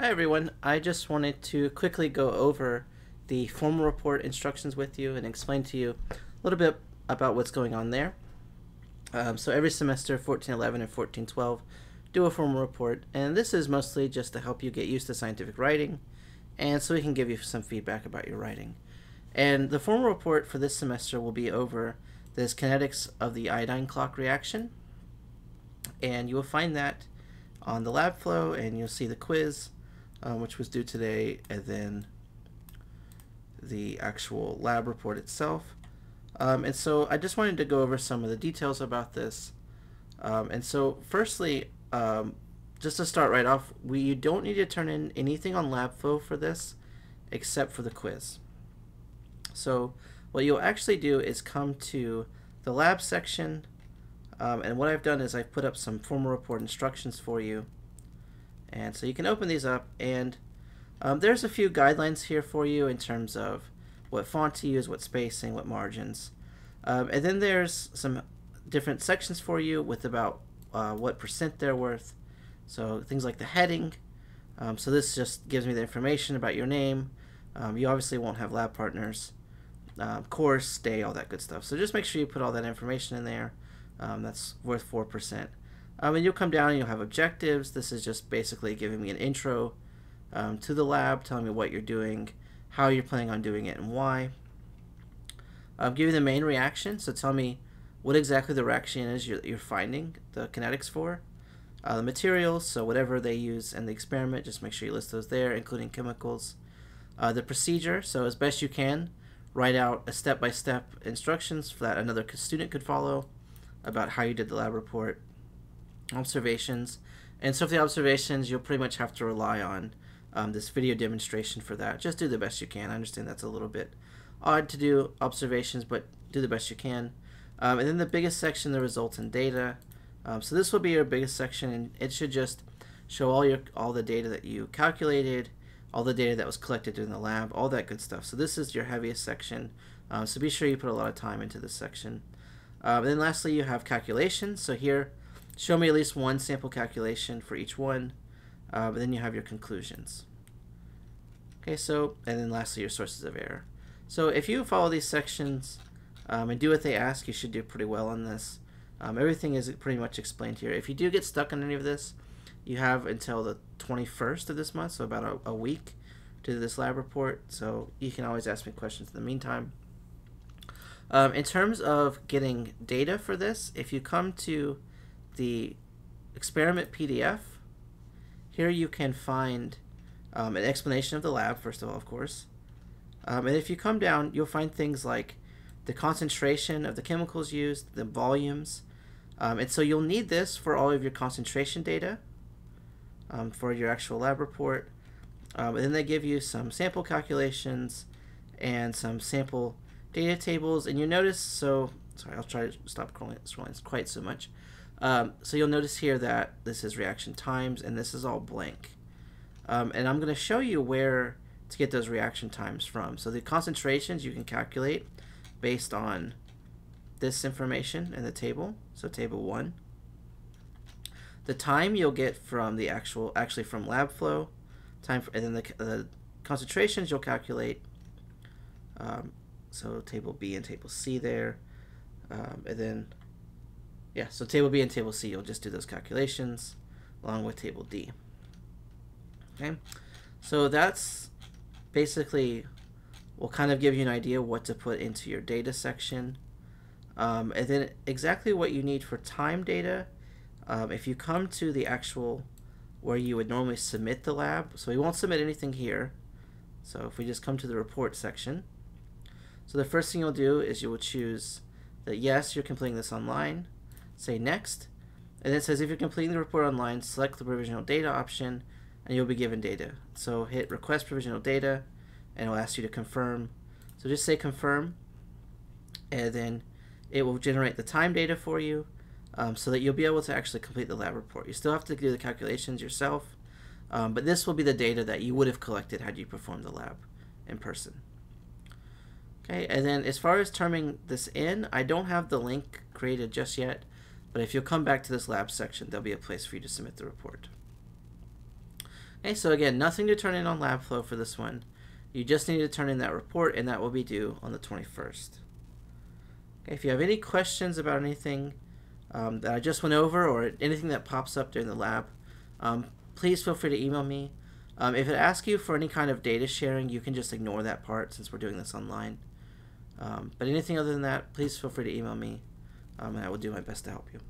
Hi everyone, I just wanted to quickly go over the formal report instructions with you and explain to you a little bit about what's going on there. Um, so every semester, 1411 and 1412 do a formal report, and this is mostly just to help you get used to scientific writing, and so we can give you some feedback about your writing. And the formal report for this semester will be over this kinetics of the iodine clock reaction, and you will find that on the LabFlow, and you'll see the quiz, um, which was due today, and then the actual lab report itself. Um, and so I just wanted to go over some of the details about this. Um, and so firstly, um, just to start right off, we you don't need to turn in anything on LabFlow for this except for the quiz. So what you'll actually do is come to the lab section um, and what I've done is I've put up some formal report instructions for you and so you can open these up and um, there's a few guidelines here for you in terms of what font to use, what spacing, what margins. Um, and then there's some different sections for you with about uh, what percent they're worth. So things like the heading. Um, so this just gives me the information about your name. Um, you obviously won't have lab partners, uh, course, day, all that good stuff. So just make sure you put all that information in there. Um, that's worth 4%. Um, and you'll come down and you'll have objectives. This is just basically giving me an intro um, to the lab, telling me what you're doing, how you're planning on doing it, and why. I'll give you the main reaction, so tell me what exactly the reaction is you're, you're finding the kinetics for. Uh, the materials, so whatever they use in the experiment, just make sure you list those there, including chemicals. Uh, the procedure, so as best you can, write out a step-by-step -step instructions that another student could follow about how you did the lab report observations. And so for the observations, you'll pretty much have to rely on um, this video demonstration for that. Just do the best you can. I understand that's a little bit odd to do observations, but do the best you can. Um, and then the biggest section, the results and data. Um, so this will be your biggest section, and it should just show all your all the data that you calculated, all the data that was collected in the lab, all that good stuff. So this is your heaviest section. Um, so be sure you put a lot of time into this section. Um, and then lastly, you have calculations. So here Show me at least one sample calculation for each one, uh, but then you have your conclusions. Okay, so, and then lastly, your sources of error. So if you follow these sections um, and do what they ask, you should do pretty well on this. Um, everything is pretty much explained here. If you do get stuck on any of this, you have until the 21st of this month, so about a, a week, to do this lab report. So you can always ask me questions in the meantime. Um, in terms of getting data for this, if you come to the experiment PDF, here you can find um, an explanation of the lab, first of all, of course. Um, and if you come down, you'll find things like the concentration of the chemicals used, the volumes. Um, and so you'll need this for all of your concentration data um, for your actual lab report. Um, and then they give you some sample calculations and some sample data tables. And you notice, so, sorry, I'll try to stop scrolling, scrolling quite so much. Um, so you'll notice here that this is reaction times and this is all blank. Um, and I'm going to show you where to get those reaction times from. So the concentrations you can calculate based on this information in the table, so table 1. The time you'll get from the actual, actually from LabFlow, time for, and then the, the concentrations you'll calculate, um, so table B and table C there, um, and then yeah, so table B and table C, you'll just do those calculations along with table D. Okay, so that's basically will kind of give you an idea what to put into your data section. Um, and then exactly what you need for time data, um, if you come to the actual where you would normally submit the lab, so we won't submit anything here. So if we just come to the report section, so the first thing you'll do is you will choose that yes, you're completing this online say next, and it says if you're completing the report online, select the provisional data option, and you'll be given data. So hit request provisional data, and it'll ask you to confirm. So just say confirm, and then it will generate the time data for you um, so that you'll be able to actually complete the lab report. You still have to do the calculations yourself, um, but this will be the data that you would have collected had you performed the lab in person. Okay, and then as far as turning this in, I don't have the link created just yet. But if you'll come back to this lab section, there'll be a place for you to submit the report. Okay, so again, nothing to turn in on LabFlow for this one. You just need to turn in that report, and that will be due on the 21st. Okay, if you have any questions about anything um, that I just went over or anything that pops up during the lab, um, please feel free to email me. Um, if it asks you for any kind of data sharing, you can just ignore that part since we're doing this online. Um, but anything other than that, please feel free to email me, um, and I will do my best to help you.